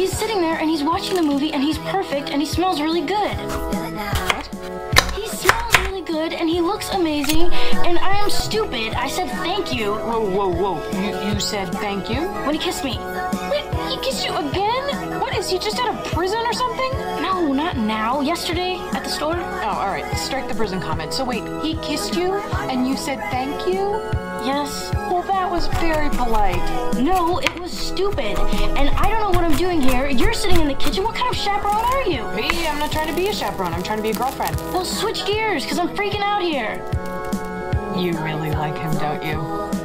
He's sitting there and he's watching the movie and he's perfect and he smells really good. He smells really good and he looks amazing and I am stupid. I said thank you Whoa, whoa, whoa. You, you said thank you? when he kissed me. Wait, he kissed you again? What, is he just out of prison or something? No, not now. Yesterday at the store. Oh, all right. Strike the prison comment. So wait, he kissed you and you said thank you? Yes. Well, that was very polite. No, it was stupid. And I don't know what I'm doing here. You're sitting in the kitchen. What kind of chaperone are you? Me, I'm not trying to be a chaperone. I'm trying to be a girlfriend. Well, switch gears, because I'm freaking out here. You really like him, don't you?